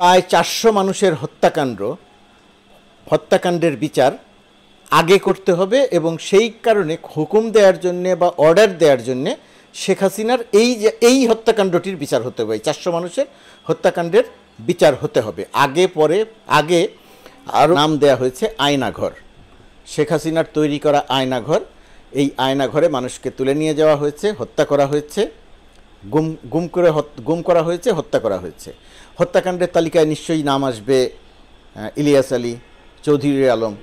প্রায় চারশো মানুষের হত্যাকাণ্ড, হত্যাকাণ্ডের বিচার আগে করতে হবে এবং সেই কারণে হুকুম দেওয়ার জন্যে বা অর্ডার দেওয়ার জন্যে শেখ হাসিনার এই যে, এই হত্যাকাণ্ডটির বিচার হতে হবে। চারশো মানুষের হত্যাকাণ্ডের বিচার হতে হবে। আগে, পরে, আগে আর নাম দেয়া হয়েছে আয়নাঘর। শেখ হাসিনার তৈরি করা আয়নাঘর, এই আয়নাঘরে মানুষকে তুলে নিয়ে যাওয়া হয়েছে, হত্যা করা হয়েছে, গুম গুম করে গুম করা হয়েছে, হত্যা করা হয়েছে। হত্যাকাণ্ডের তালিকায় নিশ্চয়ই নাম আসবে ইলিয়াস আলী চৌধুরী আলম।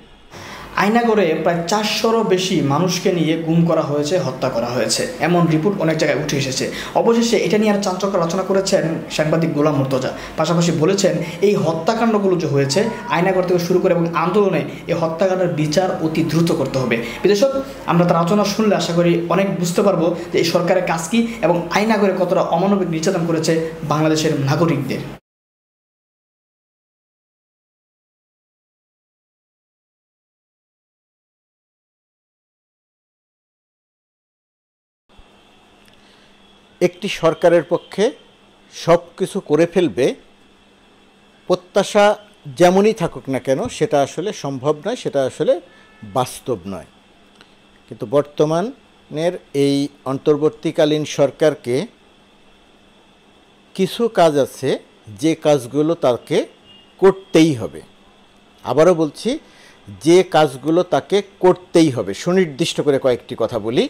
আয়নাগরে প্রায় চারশোরও বেশি মানুষকে নিয়ে গুম করা হয়েছে, হত্যা করা হয়েছে। এমন রিপোর্ট অনেক জায়গায় উঠে এসেছে। অবশেষে এটা নিয়ে আর চাঞ্চল্য রচনা করেছেন সাংবাদিক গোলাম মুর্তজা। পাশাপাশি বলেছেন, এই হত্যাকাণ্ডগুলো যে হয়েছে আয়নাগর থেকে শুরু করে এবং আন্দোলনে এই হত্যাকাণ্ডের বিচার অতি দ্রুত করতে হবে। বিদেশক আমরা তার আলোচনা শুনলে আশা করি অনেক বুঝতে পারব যে এই সরকারের কাজ কি এবং আয়নাগরে কতটা অমানবিক নির্যাতন করেছে বাংলাদেশের নাগরিকদের। একটি সরকারের পক্ষে সব কিছু করে ফেলবে, প্রত্যাশা যেমনই থাকুক না কেন, সেটা আসলে সম্ভব নয়, সেটা আসলে বাস্তব নয়। কিন্তু বর্তমানের এই অন্তর্বর্তীকালীন সরকারকে কিছু কাজ আছে, যে কাজগুলো তাকে করতেই হবে। আবারও বলছি, যে কাজগুলো তাকে করতেই হবে। সুনির্দিষ্ট করে কয়েকটি কথা বলি।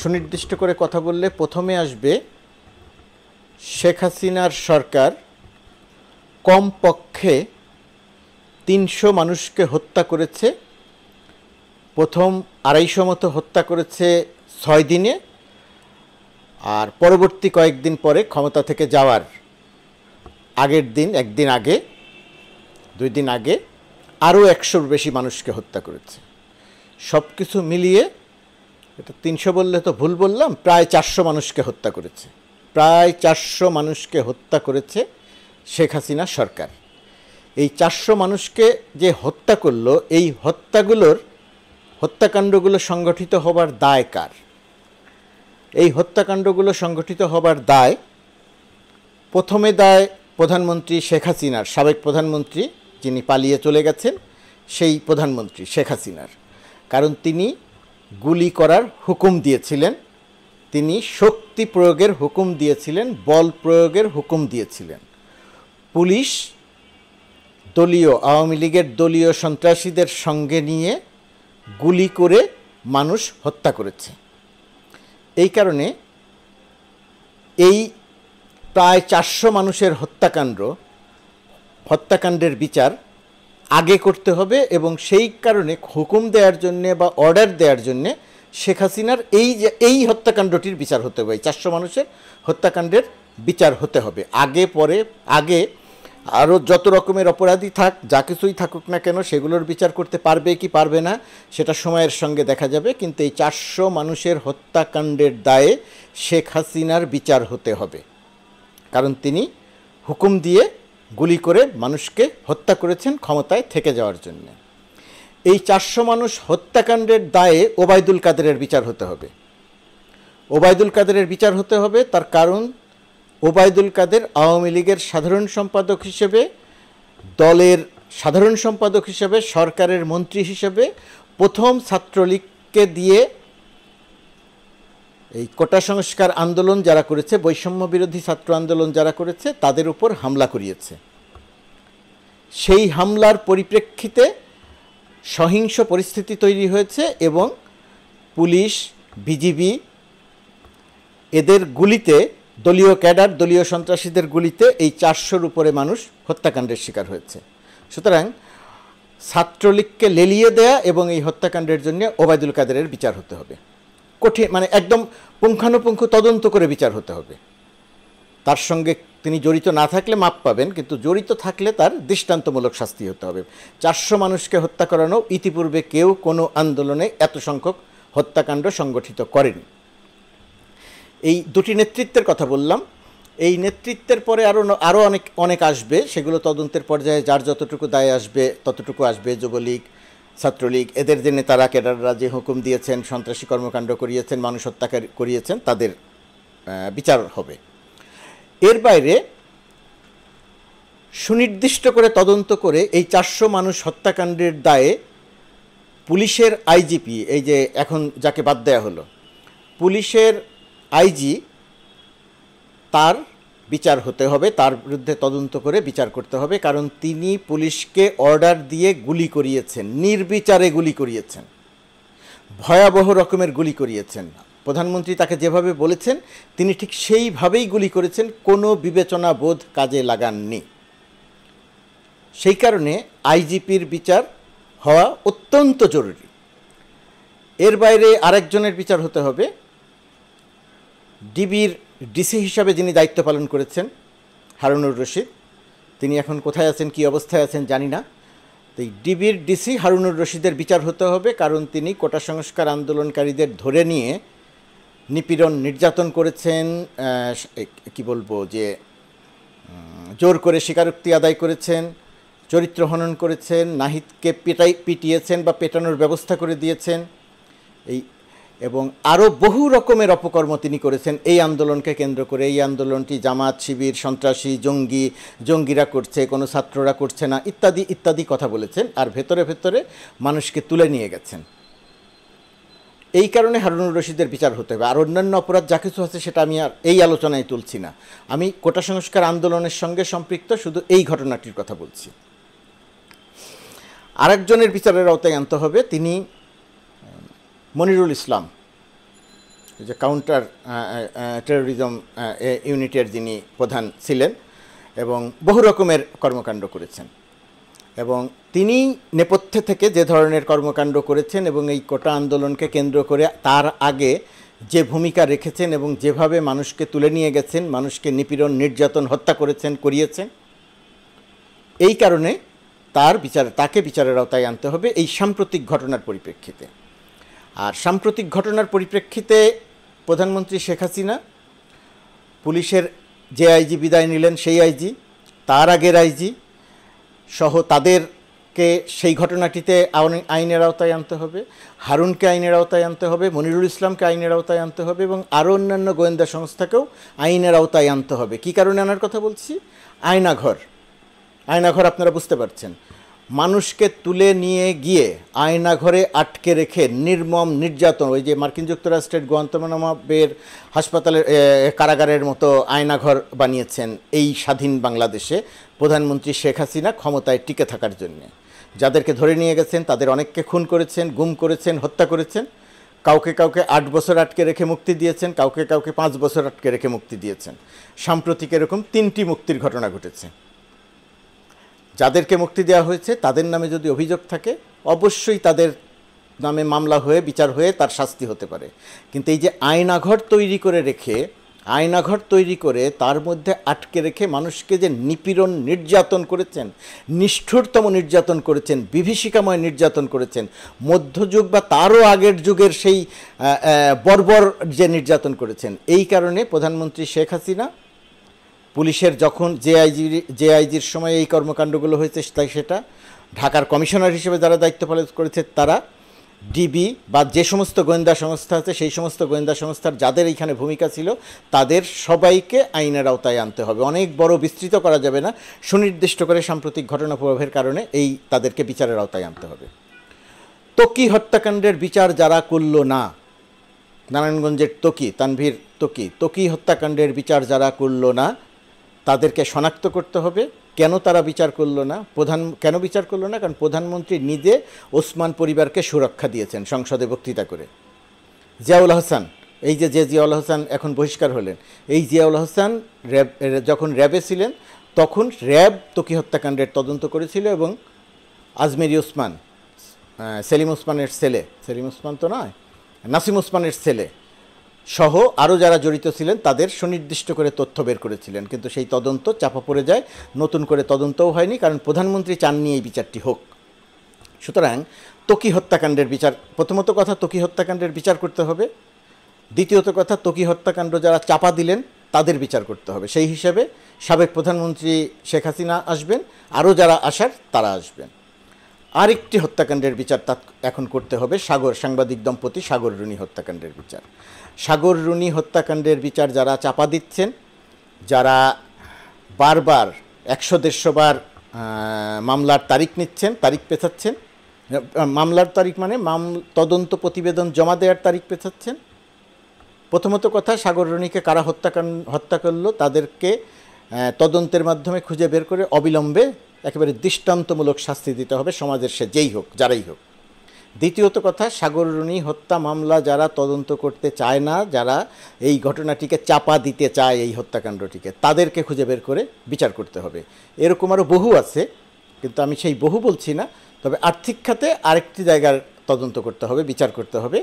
সুনির্দিষ্ট করে কথা বললে প্রথমে আসবে শেখ হাসিনার সরকার কমপক্ষে তিনশো মানুষকে হত্যা করেছে, প্রথম আড়াইশো মতো হত্যা করেছে ছয় দিনে, আর পরবর্তী কয়েকদিন পরে ক্ষমতা থেকে যাওয়ার আগের দিন, একদিন আগে, দুই দিন আগে আরও একশোর বেশি মানুষকে হত্যা করেছে। সব কিছু মিলিয়ে এটা তিনশো বললে তো ভুল বললাম, প্রায় চারশো মানুষকে হত্যা করেছে। প্রায় চারশো মানুষকে হত্যা করেছে শেখ হাসিনা সরকার। এই চারশো মানুষকে যে হত্যা করল, এই হত্যাগুলোর হত্যাকাণ্ডগুলো সংগঠিত হবার দায় কার? এই হত্যাকাণ্ডগুলো সংগঠিত হবার দায়, প্রথমে দায় প্রধানমন্ত্রী শেখ হাসিনার, সাবেক প্রধানমন্ত্রী যিনি পালিয়ে চলে গেছেন, সেই প্রধানমন্ত্রী শেখ হাসিনার। কারণ তিনি গুলি করার হুকুম দিয়েছিলেন। তিনি শক্তি প্রয়োগের হুকুম দিয়েছিলেন, বল প্রয়োগের হুকুম দিয়েছিলেন। পুলিশ দলীয়, আওয়ামী লীগের দলীয় সন্ত্রাসীদের সঙ্গে নিয়ে গুলি করে মানুষ হত্যা করেছে। এই কারণে এই প্রায় চারশো মানুষের হত্যাকাণ্ড, হত্যাকাণ্ডের বিচার আগে করতে হবে এবং সেই কারণে হুকুম দেওয়ার জন্যে বা অর্ডার দেওয়ার জন্যে শেখ হাসিনার এই যে, এই হত্যাকাণ্ডটির বিচার হতে হবে। চারশো মানুষের হত্যাকাণ্ডের বিচার হতে হবে। আগে, পরে, আগে আরও যত রকমের অপরাধী থাক, যা কিছুই থাকুক না কেন, সেগুলোর বিচার করতে পারবে কি পারবে না, সেটা সময়ের সঙ্গে দেখা যাবে। কিন্তু এই চারশো মানুষের হত্যাকাণ্ডের দায়ে শেখ হাসিনার বিচার হতে হবে। কারণ তিনি হুকুম দিয়ে গুলি করে মানুষকে হত্যা করেছেন ক্ষমতায় থেকে যাওয়ার জন্য। এই চারশো মানুষ হত্যাকাণ্ডের দায়ে ওবায়দুল কাদেরের বিচার হতে হবে। ওবায়দুল কাদেরের বিচার হতে হবে তার কারণ ওবায়দুল কাদের আওয়ামী লীগের সাধারণ সম্পাদক হিসেবে, দলের সাধারণ সম্পাদক হিসেবে, সরকারের মন্ত্রী হিসেবে প্রথম ছাত্রলীগকে দিয়ে এই কোটা সংস্কার আন্দোলন যারা করেছে, বৈষম্য বিরোধী ছাত্র আন্দোলন যারা করেছে, তাদের উপর হামলা করিয়েছে। সেই হামলার পরিপ্রেক্ষিতে সহিংস পরিস্থিতি তৈরি হয়েছে এবং পুলিশ, বিজিবি এদের গুলিতে, দলীয় ক্যাডার, দলীয় সন্ত্রাসীদের গুলিতে এই চারশোর উপরে মানুষ হত্যাকাণ্ডের শিকার হয়েছে। সুতরাং ছাত্রলীগকে লেলিয়ে দেয়া এবং এই হত্যাকাণ্ডের জন্য ওবায়দুল কাদেরের বিচার হতে হবে। কঠিন মানে একদম পুঙ্খানুপুঙ্খ তদন্ত করে বিচার হতে হবে। তার সঙ্গে তিনি জড়িত না থাকলে মাপ পাবেন, কিন্তু জড়িত থাকলে তার দৃষ্টান্তমূলক শাস্তি হতে হবে। চারশো মানুষকে হত্যা করানো, ইতিপূর্বে কেউ কোনো আন্দোলনে এত সংখ্যক হত্যাকাণ্ড সংগঠিত করেনি। এই দুটি নেতৃত্বের কথা বললাম। এই নেতৃত্বের পরে আরও আরও অনেক অনেক আসবে। সেগুলো তদন্তের পর্যায়ে যার যতটুকু দায় আসবে, ততটুকু আসবে যুবলীগ ছাত্রলীগ, এদের যে নেতারা ক্যাডাররা যে হুকুম দিয়েছেন, সন্ত্রাসী কর্মকাণ্ড করিয়েছেন, মানুষ হত্যা করিয়েছেন, তাদের বিচার হবে। এর বাইরে সুনির্দিষ্ট করে তদন্ত করে এই চারশো মানুষ হত্যাকাণ্ডের দায়ে পুলিশের আইজিপি এই যে এখন যাকে বাদ দেওয়া হলো, পুলিশের আইজি তার বিচার হতে হবে, তার বিরুদ্ধে তদন্ত করে বিচার করতে হবে, কারণ তিনি পুলিশকে অর্ডার দিয়ে গুলি করিয়েছেন, নির্বিচারে গুলি করিয়েছেন, ভয়াবহ রকমের গুলি করিয়েছেন। প্রধানমন্ত্রী তাকে যেভাবে বলেছেন, তিনি ঠিক সেইভাবেই গুলি করেছেন, কোনো বিবেচনা বোধ কাজে লাগাননি। সেই কারণে আইজিপির বিচার হওয়া অত্যন্ত জরুরি। এর বাইরে আরেকজনের বিচার হতে হবে, ডিবির ডিসি হিসাবে যিনি দায়িত্ব পালন করেছেন, হারুনুর রশিদ, তিনি এখন কোথায় আছেন, কী অবস্থায় আছেন জানি না। তো এই ডিবির ডিসি হারুনুর রশিদের বিচার হতে হবে, কারণ তিনি কোটা সংস্কার আন্দোলনকারীদের ধরে নিয়ে নিপীড়ন নির্যাতন করেছেন কি বলব যে জোর করে স্বীকারোক্তি আদায় করেছেন, চরিত্র হনন করেছেন, নাহিদকে পেটাই, পিটিয়েছেন বা পেটানোর ব্যবস্থা করে দিয়েছেন। এই এবং আরও বহু রকমের অপকর্ম তিনি করেছেন। এই আন্দোলনকে কেন্দ্র করে এই আন্দোলনটি জামাত, শিবির, সন্ত্রাসী, জঙ্গি, জঙ্গিরা করছে, কোনো ছাত্ররা করছে না, ইত্যাদি ইত্যাদি কথা বলেছেন আর ভেতরে ভেতরে মানুষকে তুলে নিয়ে গেছেন। এই কারণে হারুনুর রশিদের বিচার হতে হবে। আর অন্যান্য অপরাধ যা কিছু আছে সেটা আমি আর এই আলোচনায় তুলছি না। আমি কোটা সংস্কার আন্দোলনের সঙ্গে সম্পৃক্ত, শুধু এই ঘটনাটির কথা বলছি। আরেকজনের বিচারের আওতায় আনতে হবে। তিনি মনিরুল ইসলাম যে কাউন্টার টেরোরিজম ইউনিটের যিনি প্রধান ছিলেন এবং বহু রকমের কর্মকাণ্ড করেছেন। এবং তিনি নেপথ্যে থেকে যে ধরনের কর্মকাণ্ড করেছেন এবং এই কোটা আন্দোলনকে কেন্দ্র করে তার আগে যে ভূমিকা রেখেছেন এবং যেভাবে মানুষকে তুলে নিয়ে গেছেন, মানুষকে নিপীড়ন, নির্যাতন, হত্যা করেছেন, করিয়েছেন, এই কারণে তার বিচার, তাকে বিচারের আওতায় আনতে হবে এই সাম্প্রতিক ঘটনার পরিপ্রেক্ষিতে। আর সাম্প্রতিক ঘটনার পরিপ্রেক্ষিতে প্রধানমন্ত্রী শেখ হাসিনা পুলিশের যে আইজি বিদায় নিলেন সেই আইজি, তার আগের আইজি সহ তাদেরকে সেই ঘটনাটিতে আইনের আওতায় আনতে হবে, হারুনকে আইনের আওতায় আনতে হবে, মনিরুল ইসলামকে আইনের আওতায় আনতে হবে এবং আরও অন্যান্য গোয়েন্দা সংস্থাকেও আইনের আওতায় আনতে হবে। কী কারণে আনার কথা বলছি? আয়নাঘর। আয়নাঘর আপনারা বুঝতে পারছেন। মানুষকে তুলে নিয়ে গিয়ে আয়নাঘরে আটকে রেখে নির্মম নির্যাতন, ওই যে মার্কিন যুক্তরাষ্ট্রের গোয়ান্তমানামা বের হাসপাতালের কারাগারের মতো আয়নাঘর বানিয়েছেন এই স্বাধীন বাংলাদেশে প্রধানমন্ত্রী শেখ হাসিনা ক্ষমতায় টিকে থাকার জন্যে। যাদেরকে ধরে নিয়ে গেছেন, তাদের অনেককে খুন করেছেন, গুম করেছেন, হত্যা করেছেন। কাউকে কাউকে আট বছর আটকে রেখে মুক্তি দিয়েছেন, কাউকে কাউকে পাঁচ বছর আটকে রেখে মুক্তি দিয়েছেন। সাম্প্রতিক এরকম তিনটি মুক্তির ঘটনা ঘটেছে। যাদেরকে মুক্তি দেওয়া হয়েছে, তাদের নামে যদি অভিযোগ থাকে, অবশ্যই তাদের নামে মামলা হয়ে, বিচার হয়ে তার শাস্তি হতে পারে। কিন্তু এই যে আয়নাঘর তৈরি করে রেখে, আয়নাঘর তৈরি করে তার মধ্যে আটকে রেখে মানুষকে যে নিপীড়ন নির্যাতন করেছেন, নিষ্ঠুরতম নির্যাতন করেছেন, বিভীষিকাময় নির্যাতন করেছেন, মধ্যযুগ বা তারও আগের যুগের সেই বর্বর যে নির্যাতন করেছেন, এই কারণে প্রধানমন্ত্রী শেখ হাসিনা পুলিশের যখন জেআইজি, জেআইজির সময় এই কর্মকাণ্ডগুলো হয়েছে, তাই সেটা ঢাকার কমিশনার হিসেবে যারা দায়িত্ব পালন করেছে, তারা ডিবি বা যে সমস্ত গোয়েন্দা সংস্থা আছে, সেই সমস্ত গোয়েন্দা সংস্থার যাদের এইখানে ভূমিকা ছিল, তাদের সবাইকে আইনের আওতায় আনতে হবে। অনেক বড় বিস্তৃত করা যাবে না, সুনির্দিষ্ট করে সাম্প্রতিক ঘটনা প্রভাবের কারণে এই তাদেরকে বিচারের আওতায় আনতে হবে। তকি হত্যাকাণ্ডের বিচার যারা করল না? নারায়ণগঞ্জের তকি তানভীর তকি তকি হত্যাকাণ্ডের বিচার যারা করল না? তাদেরকে শনাক্ত করতে হবে। কেন তারা বিচার করল না? প্রধান, কেন বিচার করল না? কারণ প্রধানমন্ত্রী নিজে ওসমান পরিবারকে সুরক্ষা দিয়েছেন সংসদে বক্তৃতা করে। জিয়াউল হাসান, এই যে যে জিয়াউল হাসান এখন বহিষ্কার হলেন, এই জিয়াউল হাসান র্যাব যখন র্যাবে ছিলেন, তখন র্যাব তকি হত্যাকাণ্ডের তদন্ত করেছিল এবং আজমেরি ওসমান সেলিম ওসমানের ছেলে, সেলিম ওসমান তো নয়, নাসিম ওসমানের ছেলে সহ আরও যারা জড়িত ছিলেন, তাদের সুনির্দিষ্ট করে তথ্য বের করেছিলেন। কিন্তু সেই তদন্ত চাপা পড়ে যায়। নতুন করে তদন্তও হয়নি, কারণ প্রধানমন্ত্রী চাননি এই বিচারটি হোক। সুতরাং তকি হত্যাকাণ্ডের বিচার, প্রথমত কথা, তকি হত্যাকাণ্ডের বিচার করতে হবে। দ্বিতীয়ত কথা, তকি হত্যাকাণ্ড যারা চাপা দিলেন, তাদের বিচার করতে হবে। সেই হিসাবে সাবেক প্রধানমন্ত্রী শেখ হাসিনা আসবেন আরও যারা আসার, তারা আসবেন। আরেকটি হত্যাকাণ্ডের বিচার তা এখন করতে হবে, সাগর, সাংবাদিক দম্পতি সাগর রুনি হত্যাকাণ্ডের বিচার। সাগর রুনি হত্যাকাণ্ডের বিচার যারা চাপা দিচ্ছেন, যারা বারবার একশো দেড়শো বার মামলার তারিখ নিচ্ছেন, তারিখ পেছাচ্ছেন মামলার তারিখ মানে মাম, তদন্ত প্রতিবেদন জমা দেওয়ার তারিখ পেছাচ্ছেন। প্রথমত কথা, সাগর কারা হত্যাকাণ্ড, হত্যা করল, তাদেরকে তদন্তের মাধ্যমে খুঁজে বের করে অবিলম্বে একেবারে দৃষ্টান্তমূলক শাস্তি দিতে হবে, সমাজের সে যেই হোক, যারাই হোক। দ্বিতীয়ত কথা সাগররণী হত্যা মামলা যারা তদন্ত করতে চায় না, যারা এই ঘটনাটিকে চাপা দিতে চায় এই হত্যাকাণ্ডটিকে, তাদেরকে খুঁজে বের করে বিচার করতে হবে। এরকম আরও বহু আছে, কিন্তু আমি সেই বহু বলছি না, তবে আর্থিক খাতে আরেকটি জায়গার তদন্ত করতে হবে, বিচার করতে হবে।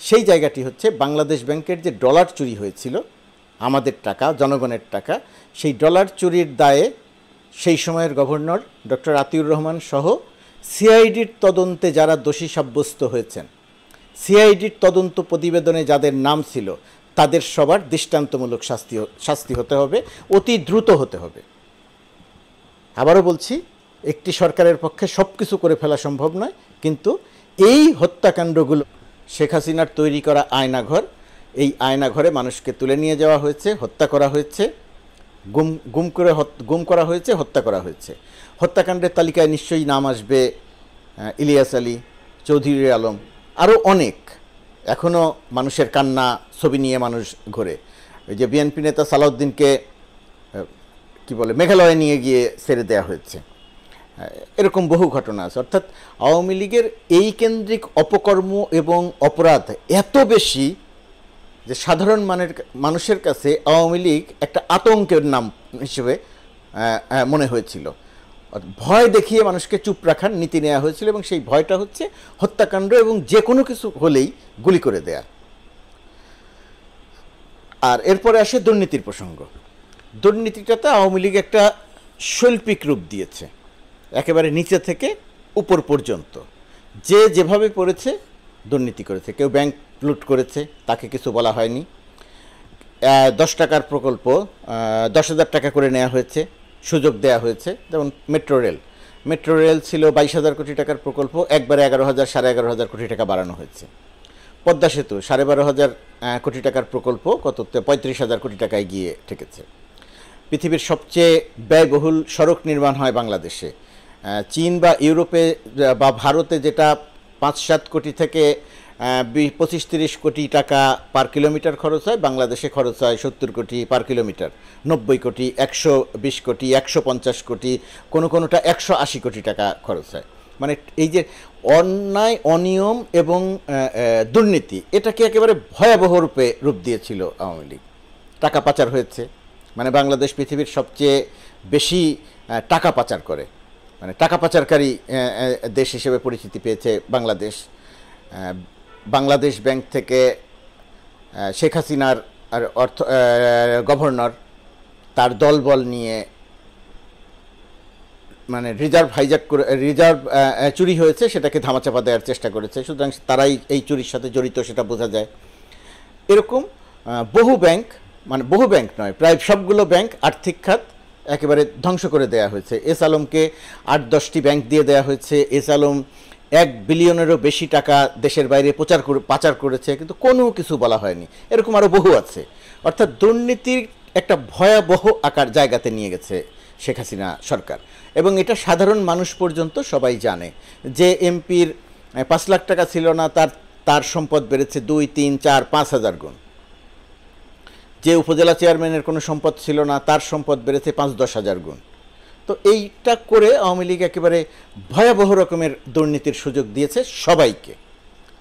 সেই জায়গাটি হচ্ছে বাংলাদেশ ব্যাংকের যে ডলার চুরি হয়েছিল, আমাদের টাকা, জনগণের টাকা, সেই ডলার চুরির দায়ে সেই সময়ের গভর্নর ডক্টর আতিউর রহমান সহ সিআইডির তদন্তে যারা দোষী সাব্যস্ত হয়েছেন, সিআইডির তদন্ত প্রতিবেদনে যাদের নাম ছিল, তাদের সবার দৃষ্টান্তমূলক শাস্তি শাস্তি হতে হবে, অতি দ্রুত হতে হবে। আবারও বলছি, একটি সরকারের পক্ষে সব কিছু করে ফেলা সম্ভব নয়, কিন্তু এই হত্যাকাণ্ডগুলো শেখ হাসিনার তৈরি করা আয়নাঘর, এই আয়নাঘরে মানুষকে তুলে নিয়ে যাওয়া হয়েছে, হত্যা করা হয়েছে। গুম গুম করে গুম করা হয়েছে, হত্যা করা হয়েছে। হত্যাকাণ্ডের তালিকায় নিশ্চয়ই নাম আসবে ইলিয়াস আলী, চৌধুরী আলম আরও অনেক। এখনও মানুষের কান্না, ছবি নিয়ে মানুষ ঘোরে। ওই যে বিএনপি নেতা সালাউদ্দিনকে কি বলে, মেঘালয়ে নিয়ে গিয়ে ছেড়ে দেওয়া হয়েছে। এরকম বহু ঘটনা আছে। অর্থাৎ আওয়ামী লীগের এই কেন্দ্রিক অপকর্ম এবং অপরাধ এত বেশি যে সাধারণ মানের মানুষের কাছে আওয়ামী লীগ একটা আতঙ্কের নাম হিসেবে মনে হয়েছিল। ভয় দেখিয়ে মানুষকে চুপ রাখার নীতি নেওয়া হয়েছিল এবং সেই ভয়টা হচ্ছে হত্যাকাণ্ড এবং যে কোনো কিছু হলেই গুলি করে দেয়া। আর এরপরে আসে দুর্নীতির প্রসঙ্গ। দুর্নীতিটাতে আওয়ামী লীগ একটা শৈল্পিক রূপ দিয়েছে, একেবারে নিচে থেকে উপর পর্যন্ত। যে যেভাবে পড়েছে, দুর্নীতি করেছে। কেউ ব্যাংক লুট করেছে, তাকে কিছু বলা হয়নি। দশ টাকার প্রকল্প দশ হাজার টাকা করে নেওয়া হয়েছে, সুযোগ দেওয়া হয়েছে, যেমন মেট্রো রেল। মেট্রো রেল ছিল বাইশ হাজার কোটি টাকার প্রকল্প, একবারে এগারো হাজার, সাড়ে এগারো হাজার কোটি টাকা বাড়ানো হয়েছে। পদ্মা সেতু, সাড়ে বারো হাজার কোটি টাকার প্রকল্প, কত? পঁয়ত্রিশ হাজার কোটি টাকায় গিয়ে ঠেকেছে। পৃথিবীর সবচেয়ে ব্যয়বহুল সড়ক নির্মাণ হয় বাংলাদেশে। চীন বা ইউরোপে বা ভারতে যেটা পাঁচ সাত কোটি থেকে পঁচিশ তিরিশ কোটি টাকা পার কিলোমিটার খরচ হয়, বাংলাদেশে খরচ হয় সত্তর কোটি পার কিলোমিটার নব্বই কোটি, একশো বিশ কোটি, একশো পঞ্চাশ কোটি, কোনো কোনোটা একশো আশি কোটি টাকা খরচ হয়। মানে এই যে অন্যায়, অনিয়ম এবং দুর্নীতি, এটাকে একেবারে ভয়াবহ রূপে রূপ দিয়েছিল আওয়ামী লীগ। টাকা পাচার হয়েছে। মানে বাংলাদেশ পৃথিবীর সবচেয়ে বেশি টাকা পাচার করে। মানে টাকা পাচারকারী দেশ হিসেবে পরিচিতি পেয়েছে বাংলাদেশ। বাংলাদেশ ব্যাংক থেকে শেখ হাসিনার অর্থ গভর্নর তার দলবল নিয়ে মানে রিজার্ভ হাইজাক করে, রিজার্ভ চুরি হয়েছে, সেটাকে ধামাচাপা দেওয়ার চেষ্টা করেছে। সুতরাং তারাই এই চুরির সাথে জড়িত, সেটা বোঝা যায়। এরকম বহু ব্যাংক মানে বহু ব্যাংক নয়, প্রায় সবগুলো ব্যাংক আর্থিক খাত একেবারে ধ্বংস করে দেওয়া হয়েছে। এস আলমকে আট দশটি ব্যাংক দিয়ে দেওয়া হয়েছে। এস আলম এক বিলিয়নেরও বেশি টাকা দেশের বাইরে প্রচার পাচার করেছে, কিন্তু কোনো কিছু বলা হয়নি। এরকম আরও বহু আছে। অর্থাৎ দুর্নীতির একটা ভয়াবহ আকার জায়গাতে নিয়ে গেছে শেখ হাসিনা সরকার। এবং এটা সাধারণ মানুষ পর্যন্ত সবাই জানে যে এমপির পাঁচ লাখ টাকা ছিল না, তার তার সম্পদ বেড়েছে দুই, তিন, চার, পাঁচ হাজার গুণ। যে উপজেলা চেয়ারম্যানের কোনো সম্পদ ছিল না, তার সম্পদ বেড়েছে পাঁচ, দশ হাজার গুণ। তো এইটা করে আওয়ামী লীগ একেবারে ভয়াবহ রকমের দুর্নীতির সুযোগ দিয়েছে সবাইকে।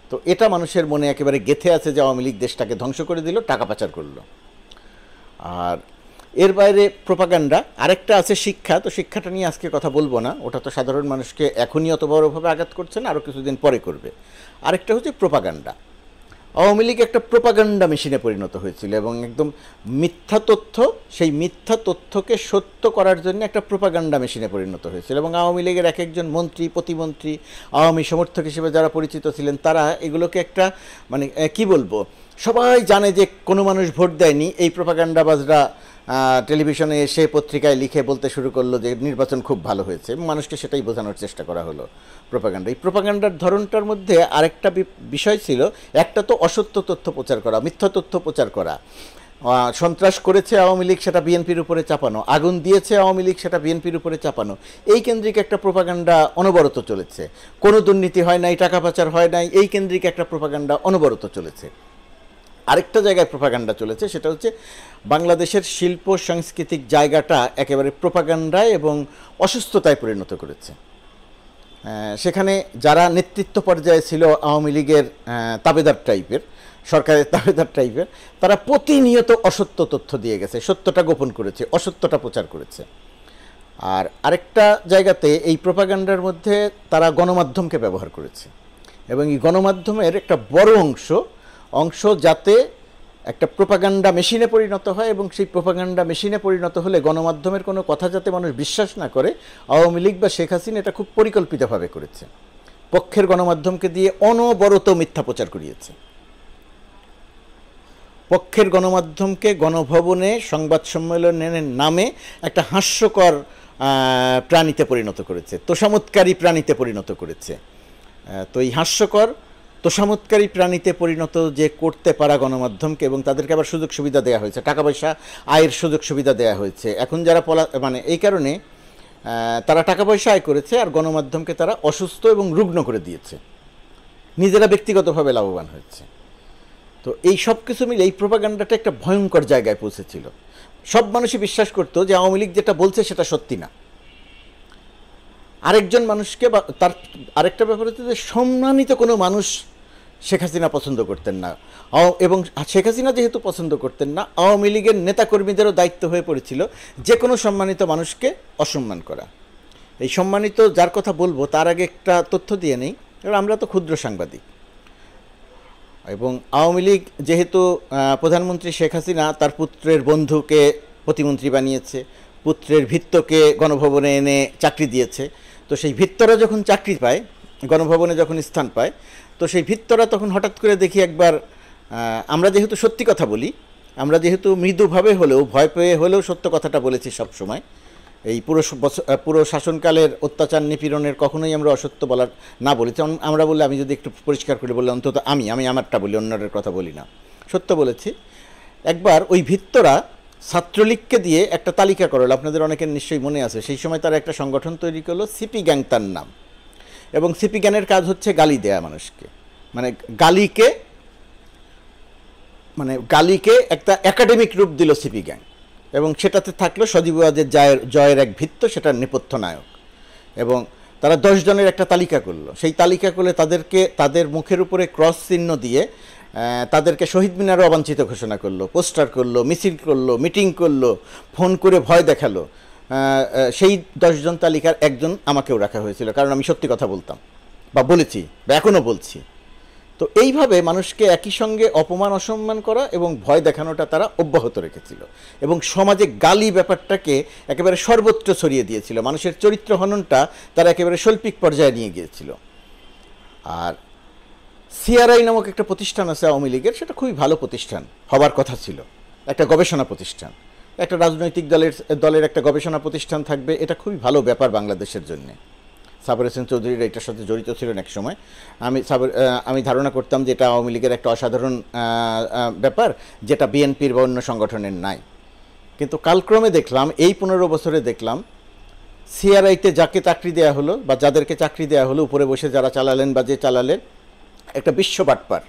তো এটা মানুষের মনে একেবারে গেথে আছে যে আওয়ামী লীগ দেশটাকে ধ্বংস করে দিল, টাকা পাচার করল। আর এর বাইরে প্রোপাগান্ডা, আরেকটা আছে শিক্ষা, তো শিক্ষাটা নিয়ে আজকে কথা বলব না। ওটা তো সাধারণ মানুষকে এখনই অত বড়োভাবে আঘাত করছে না আরও কিছুদিন পরে করবে। আরেকটা হচ্ছে প্রোপাগান্ডা। আওয়ামী লীগ একটা প্রোপাগান্ডা মেশিনে পরিণত হয়েছিল এবং একদম মিথ্যা তথ্য, সেই মিথ্যা তথ্যকে সত্য করার জন্য একটা প্রোপাগান্ডা মেশিনে পরিণত হয়েছিল এবং আওয়ামী লীগের এক একজন মন্ত্রী, প্রতিমন্ত্রী, আওয়ামী সমর্থক হিসেবে যারা পরিচিত ছিলেন, তারা এগুলোকে একটা মানে কি বলব? সবাই জানে যে কোনো মানুষ ভোট দেয়নি, এই প্রোপাগান্ডাবাজরা টেলিভিশনে এসে পত্রিকায় লিখে বলতে শুরু করল যে নির্বাচন খুব ভালো হয়েছে। মানুষকে সেটাই বোঝানোর চেষ্টা করা হলো প্রোপাগান্ডা এই প্রোপাগান্ডার ধরনটার মধ্যে আরেকটা বিষয় ছিল, একটা তো অসত্য তথ্য প্রচার করা, মিথ্যা তথ্য প্রচার করা। সন্ত্রাস করেছে আওয়ামী লীগ, সেটা বিএনপির উপরে চাপানো। আগুন দিয়েছে আওয়ামী লীগ, সেটা বিএনপির উপরে চাপানো। এই কেন্দ্রিক একটা প্রোপাগান্ডা অনবরত চলেছে। কোনো দুর্নীতি হয় নাই, টাকা পাচার হয় নাই, এই কেন্দ্রিক একটা প্রোপাগান্ডা অনবরত চলেছে। আরেকটা জায়গায় প্রোপাগান্ডা চলেছে, সেটা হচ্ছে বাংলাদেশের শিল্প সাংস্কৃতিক জায়গাটা একেবারে প্রোপাগান্ডায় এবং অসুস্থতায় পরিণত করেছে। সেখানে যারা নেতৃত্ব পর্যায়ে ছিল আওয়ামী লীগের তাবেদার টাইপের সরকারের তাবেদার টাইপের তারা প্রতিনিয়ত অসত্য তথ্য দিয়ে গেছে, সত্যটা গোপন করেছে, অসত্যটা প্রচার করেছে। আর আরেকটা জায়গাতে এই প্রোপাগান্ডার মধ্যে তারা গণমাধ্যমকে ব্যবহার করেছে এবং এই গণমাধ্যমের একটা বড় অংশ অংশ যাতে একটা প্রোপাগান্ডা মেশিনে পরিণত হয় এবং সেই প্রোপাগান্ডা মেশিনে পরিণত হলে গণমাধ্যমের কোনো কথা যাতে মানুষ বিশ্বাস না করে, আওয়ামী লীগ বা শেখ হাসিনা এটা খুব পরিকল্পিতভাবে করেছে। পক্ষের গণমাধ্যমকে দিয়ে অনবরত মিথ্যা প্রচার করিয়েছে। পক্ষের গণমাধ্যমকে গণভবনে সংবাদ সম্মেলনের নামে একটা হাস্যকর প্রাণীতে পরিণত করেছে তোষামৎকারী প্রাণীতে পরিণত করেছে। তো এই হাস্যকর তোষামৎকারী প্রাণীতে পরিণত যে করতে পারা গণমাধ্যমকে এবং তাদেরকে আবার সুযোগ সুবিধা দেওয়া হয়েছে, টাকা পয়সা, আয়ের সুযোগ সুবিধা দেওয়া হয়েছে। এখন যারা পলা মানে এই কারণে তারা টাকা পয়সা আয় করেছে আর গণমাধ্যমকে তারা অসুস্থ এবং রুগ্ন করে দিয়েছে। নিজেরা ব্যক্তিগতভাবে লাভবান হয়েছে। তো এই সব কিছু মিলে এই প্রোপাগান্ডাটা একটা ভয়ঙ্কর জায়গায় পৌঁছেছিল। সব মানুষই বিশ্বাস করতো যে আওয়ামী লীগ যেটা বলছে সেটা সত্যি না। আরেকজন মানুষকে বা তার আরেকটা ব্যাপার হচ্ছে যে সম্মানিত কোনো মানুষ শেখ হাসিনা পছন্দ করতেন না। এবং শেখ হাসিনা যেহেতু পছন্দ করতেন না, আওয়ামী লীগের নেতাকর্মীদেরও দায়িত্ব হয়ে পড়েছিল যে কোনো সম্মানিত মানুষকে অসম্মান করা। এই সম্মানিত যার কথা বলব, তার আগে একটা তথ্য দিয়ে নেই আমরা তো ক্ষুদ্র সাংবাদিক। এবং আওয়ামী লীগ যেহেতু প্রধানমন্ত্রী শেখ হাসিনা তার পুত্রের বন্ধুকে প্রতিমন্ত্রী বানিয়েছে, পুত্রের ভিত্তকে গণভবনে এনে চাকরি দিয়েছে, তো সেই ভিত্তরা যখন চাকরি পায়, গণভবনে যখন স্থান পায় তো সেই ভিত্তরা তখন হঠাৎ করে দেখি একবার আমরা যেহেতু সত্যি কথা বলি, আমরা যেহেতু মৃদুভাবে হলেও, ভয় পেয়ে হলেও সত্য কথাটা বলেছি সব সময়, এই পুরো পুরো শাসনকালের অত্যাচার নিপীড়নের কখনোই আমরা অসত্য বলার না বলেছি অন- আমরা বললে, আমি যদি একটু পরিষ্কার করে বললে, অন্তত আমি আমি আমারটা বলি, অন্যের কথা বলি না। সত্য বলেছি। একবার ওই ভিত্তরা ছাত্রলীগকে দিয়ে একটা তালিকা করল, আপনাদের অনেকের নিশ্চয়ই মনে আছে, সেই সময় তারা একটা সংগঠন তৈরি করল, সিপি গ্যাং তার নাম। এবং সিপি গ্যাংয়ের কাজ হচ্ছে গালি দেয়া মানুষকে। মানে গালিকে মানে গালিকে একটা একাডেমিক রূপ দিল সিপি গ্যাং এবং সেটাতে থাকল সজীবাদের জয়ের জয়ের এক ভিত্ত সেটার নেপথ্য নায়ক। এবং তারা জনের একটা তালিকা করল। সেই তালিকা করলে তাদেরকে, তাদের মুখের উপরে ক্রস চিহ্ন দিয়ে তাদেরকে শহীদ মিনারও অবাঞ্ছিত ঘোষণা করল, পোস্টার করল, মিছিল করল, মিটিং করল, ফোন করে ভয় দেখাল। সেই দশজন তালিকার একজন আমাকেও রাখা হয়েছিল, কারণ আমি সত্যি কথা বলতাম বা বলেছি বা এখনও বলছি। তো এইভাবে মানুষকে একই সঙ্গে অপমান, অসম্মান করা এবং ভয় দেখানোটা তারা অব্যাহত রেখেছিল এবং সমাজে গালি ব্যাপারটাকে একেবারে সর্বত্র ছড়িয়ে দিয়েছিল। মানুষের চরিত্র হননটা তারা একেবারে শৈল্পিক পর্যায়ে নিয়ে গিয়েছিল। আর সিআরআই নামক একটা প্রতিষ্ঠান আছে আওয়ামী লীগের, সেটা খুবই ভালো প্রতিষ্ঠান হবার কথা ছিল, একটা গবেষণা প্রতিষ্ঠান। একটা রাজনৈতিক দলের দলের একটা গবেষণা প্রতিষ্ঠান থাকবে। এটা খুবই ভালো ব্যাপার বাংলাদেশের জন্যে। সাবর হোসেন চৌধুরীর এটার সাথে জড়িত ছিলেন এক সময়। আমি সাবর আমি ধারণা করতাম যে এটা আওয়ামী লীগের একটা অসাধারণ ব্যাপার, যেটা বিএনপির বা অন্য সংগঠনের নাই। কিন্তু কালক্রমে দেখলাম, এই পনেরো বছরে দেখলাম, সিআরআইতে যাকে চাকরি দেওয়া হলো বা যাদেরকে চাকরি দেওয়া হলো, উপরে বসে যারা চালালেন বা যে চালালেন, একটা বিশ্ব বাটপার।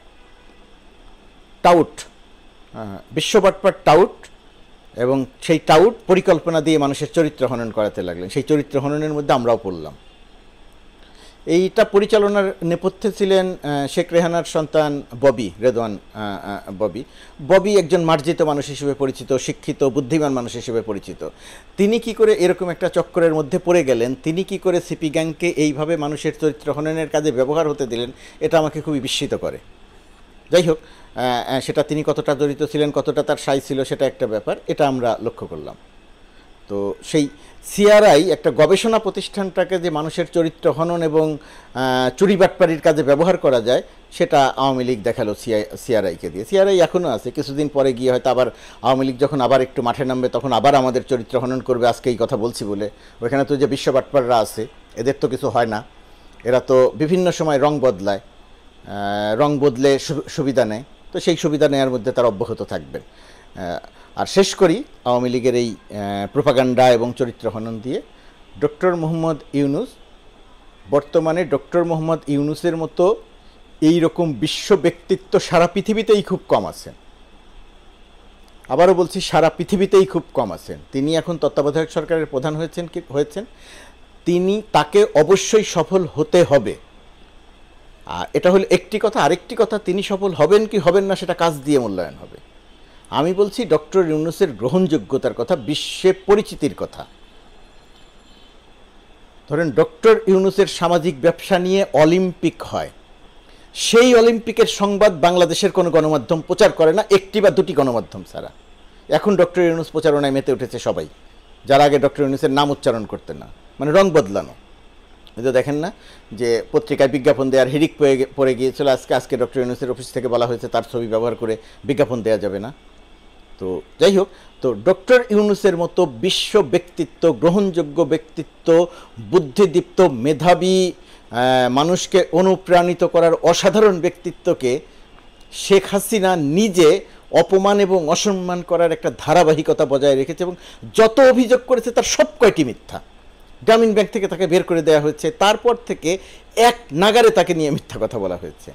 টাউট। বিশ্ব বাটপার টাউট এবং সেই টাউট পরিকল্পনা দিয়ে মানুষের চরিত্র হনন করাতে লাগলেন। সেই চরিত্র হননের মধ্যে আমরাও পড়লাম। এইটা পরিচালনার নেপথ্যে ছিলেন শেখ রেহানার সন্তান ববি, রেদওয়ান ববি। ববি একজন মার্জিত মানুষ হিসেবে পরিচিত, শিক্ষিত, বুদ্ধিমান মানুষ হিসেবে পরিচিত। তিনি কি করে এরকম একটা চক্করের মধ্যে পড়ে গেলেন, তিনি কি করে সিপি গ্যাংকে এইভাবে মানুষের চরিত্র হননের কাজে ব্যবহার হতে দিলেন, এটা আমাকে খুবই বিস্মিত করে। যাই হোক সেটা তিনি কতটা জড়িত ছিলেন, কতটা তার সাই ছিল, সেটা একটা ব্যাপার। এটা আমরা লক্ষ্য করলাম। তো সেই সিআরআই একটা গবেষণা প্রতিষ্ঠানটাকে যে মানুষের চরিত্র হনন এবং চুরি বাটপাড়ির কাজে ব্যবহার করা যায়, সেটা আওয়ামী লীগ দেখাল সিআই সিআরআইকে দিয়ে। সিআরআই এখনও আছে, কিছুদিন পরে গিয়ে হয়তো আবার আওয়ামী লীগ যখন আবার একটু মাঠে নামবে, তখন আবার আমাদের চরিত্র হনন করবে আজকে এই কথা বলছি বলে। ওইখানে তো যে বিশ্ব বাটপাড়রা আছে, এদের তো কিছু হয় না। এরা তো বিভিন্ন সময় রং বদলায় রং বদলে সুবিধা নেয়। তো সেই সুবিধা নেওয়ার মধ্যে তারা অব্যাহত থাকবেন। আর শেষ করি, আওয়ামী লীগের এই প্রোপাগান্ডা এবং চরিত্র হনন দিয়ে। ডক্টর মোহাম্মদ ইউনুস, বর্তমানে ডক্টর মোহাম্মদ ইউনুসের মতো এই রকম বিশ্ব ব্যক্তিত্ব সারা পৃথিবীতেই খুব কম আছেন। আবারও বলছি, সারা পৃথিবীতেই খুব কম আছেন। তিনি এখন তত্ত্বাবধায়ক সরকারের প্রধান হয়েছেন কি, হয়েছেন। তিনি তাকে অবশ্যই সফল হতে হবে। আর এটা হলো একটি কথা, আরেকটি কথা, তিনি সফল হবেন কি হবেন না সেটা কাজ দিয়ে মূল্যায়ন হবে। আমি বলছি ডক্টর ইউনুসের গ্রহণযোগ্যতার কথা, বিশ্বে পরিচিতির কথা। ধরেন ডক্টর ইউনুসের সামাজিক ব্যবসা নিয়ে অলিম্পিক হয়। সেই অলিম্পিকের সংবাদ বাংলাদেশের কোনো গণমাধ্যম প্রচার করে না, একটি বা দুটি গণমাধ্যম ছাড়া। এখন ডক্টর ইউনুস প্রচারণায় মেতে উঠেছে সবাই, যারা আগে ডক্টর ইউনুসের নাম উচ্চারণ করতেন না মানে রং বদলানো। যে দেখেন না, যে পত্রিকায় বিজ্ঞাপন দেওয়ার হিরিক পড়ে গিয়েছিল, আজকে আজকে ডক্টর ইউনুসের অফিস থেকে বলা হয়েছে তার ছবি ব্যবহার করে বিজ্ঞাপন দেওয়া যাবে না। তো যাই হোক, তো ডক্টর ইউনুসের মতো বিশ্ব ব্যক্তিত্ব, গ্রহণযোগ্য ব্যক্তিত্ব, বুদ্ধিদীপ্ত মেধাবী মানুষকে অনুপ্রাণিত করার অসাধারণ ব্যক্তিত্বকে শেখ হাসিনা নিজে অপমান এবং অসম্মান করার একটা ধারাবাহিকতা বজায় রেখেছে এবং যত অভিযোগ করেছে তার সব কয়টি মিথ্যা। গ্রামীণ ব্যাংক থেকে তাকে বের করে দেওয়া হয়েছে। তারপর থেকে এক নাগারে তাকে নিয়ে মিথ্যা কথা বলা হয়েছে।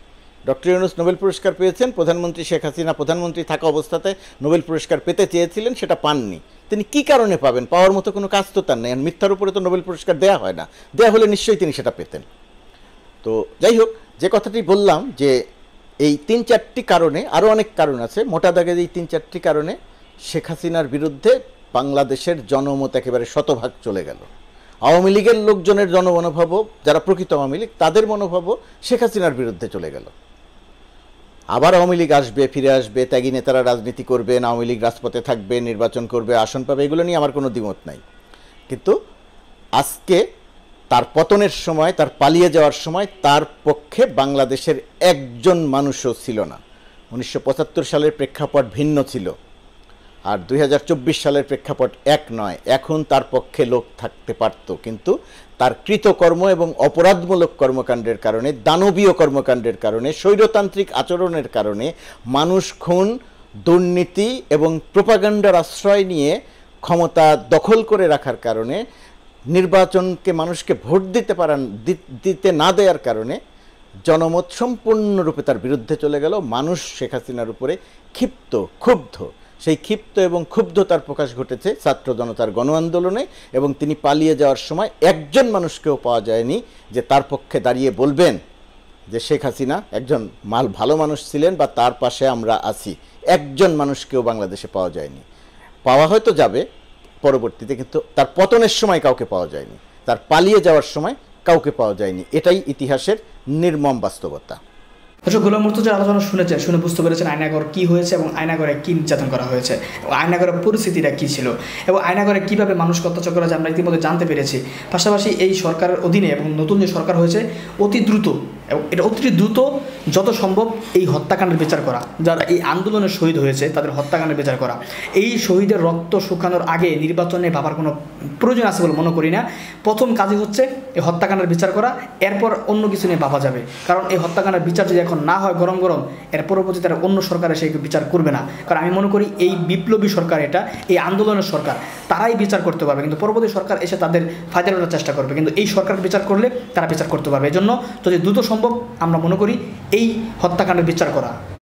ডক্টর ইউনুস নোবেল পুরস্কার পেয়েছেন। প্রধানমন্ত্রী শেখ হাসিনা প্রধানমন্ত্রী থাকা অবস্থাতে নোবেল পুরস্কার পেতে চেয়েছিলেন, সেটা পাননি। তিনি কি কারণে পাবেন? পাওয়ার মতো কোনো কাজ তো তার নেই। মিথ্যার উপরে তো নোবেল পুরস্কার দেওয়া হয় না। দেওয়া হলে নিশ্চয়ই তিনি সেটা পেতেন। তো যাই হোক, যে কথাটি বললাম যে এই তিন চারটি কারণে আরও অনেক কারণ আছে। মোটা দাগের এই তিন চারটি কারণে শেখ হাসিনার বিরুদ্ধে বাংলাদেশের জনমত একেবারে শতভাগ চলে গেল। আওয়ামী লীগের লোকজনের জনমনোভাবও, যারা প্রকৃত আওয়ামী লীগ, তাদের মনোভাবও শেখ হাসিনার বিরুদ্ধে চলে গেল। আবার আওয়ামী লীগ আসবে, ফিরে আসবে, ত্যাগী নেতারা রাজনীতি করবেন, আওয়ামী লীগ রাজপথে থাকবে, নির্বাচন করবে, আসন পাবে, এগুলো নিয়ে আমার কোনো দ্বিমত নাই। কিন্তু আজকে তার পতনের সময়, তার পালিয়ে যাওয়ার সময়, তার পক্ষে বাংলাদেশের একজন মানুষও ছিল না। উনিশশো পঁচাত্তর সালের প্রেক্ষাপট ভিন্ন ছিল। আর দুই হাজার চব্বিশ সালের প্রেক্ষাপট এক নয়। এখন তার পক্ষে লোক থাকতে পারত, কিন্তু তার কৃতকর্ম এবং অপরাধমূলক কর্মকাণ্ডের কারণে, দানবীয় কর্মকাণ্ডের কারণে, স্বৈরতান্ত্রিক আচরণের কারণে মানুষ খুন, দুর্নীতি এবং প্রোপাগান্ডার আশ্রয় নিয়ে ক্ষমতা দখল করে রাখার কারণে, নির্বাচনকে মানুষকে ভোট দিতে পারান দিতে না দেওয়ার কারণে জনমত সম্পূর্ণরূপে তার বিরুদ্ধে চলে গেল। মানুষ শেখ হাসিনার উপরে ক্ষিপ্ত, ক্ষুব্ধ। সেই ক্ষিপ্ত এবং ক্ষুব্ধতার প্রকাশ ঘটেছে ছাত্র জনতার গণ আন্দোলনে এবং তিনি পালিয়ে যাওয়ার সময় একজন মানুষকেও পাওয়া যায়নি যে তার পক্ষে দাঁড়িয়ে বলবেন যে শেখ হাসিনা একজন মাল ভালো মানুষ ছিলেন বা তার পাশে আমরা আছি। একজন মানুষকেও বাংলাদেশে পাওয়া যায়নি। পাওয়া হয়তো যাবে, পরবর্তীতে কিন্তু তার পতনের সময় কাউকে পাওয়া যায়নি। তার পালিয়ে যাওয়ার সময় কাউকে পাওয়া যায়নি। এটাই ইতিহাসের নির্মম বাস্তবতা। দর্শক গোলাম মুর্তজার আলোচনা শুনেছেন, শুনে বুঝতে পেরেছেন আয়নাগর কি হয়েছে এবং আয়নাগরে কি নির্যাতন করা হয়েছে এবং আয়নাগরের পরিস্থিতিটা কী ছিল এবং আয়নাগরে কীভাবে মানুষ অত্যাচার করা আমরা ইতিমধ্যে জানতে পেরেছি। পাশাপাশি এই সরকারের অধীনে এবং নতুন যে সরকার হয়েছে, অতি দ্রুত এবং এটা অতি দ্রুত যত সম্ভব এই হত্যাকাণ্ডের বিচার করা। যারা এই আন্দোলনে শহীদ হয়েছে, তাদের হত্যাকাণ্ডের বিচার করা। এই শহীদের রক্ত শুকানোর আগে নির্বাচনে ভাবার কোনো প্রয়োজন আছে বলে মনে করি না। প্রথম কাজই হচ্ছে এই হত্যাকাণ্ডের বিচার করা। এরপর অন্য কিছু নিয়ে ভাবা যাবে। কারণ এই হত্যাকাণ্ডের বিচার যদি এখন না হয় গরম গরম, এর পরবর্তী তারা অন্য সরকারে এসে বিচার করবে না। কারণ আমি মনে করি এই বিপ্লবী সরকার এটা, এই আন্দোলনের সরকার, তারাই বিচার করতে পারবে। কিন্তু পরবর্তী সরকার এসে তাদের ফায়দা চেষ্টা করবে। কিন্তু এই সরকার বিচার করলে তারা বিচার করতে পারবে। এই জন্য যদি দ্রুত সম্ভব? আমরা মনে করি এই হত্যাকাণ্ডের বিচার করা।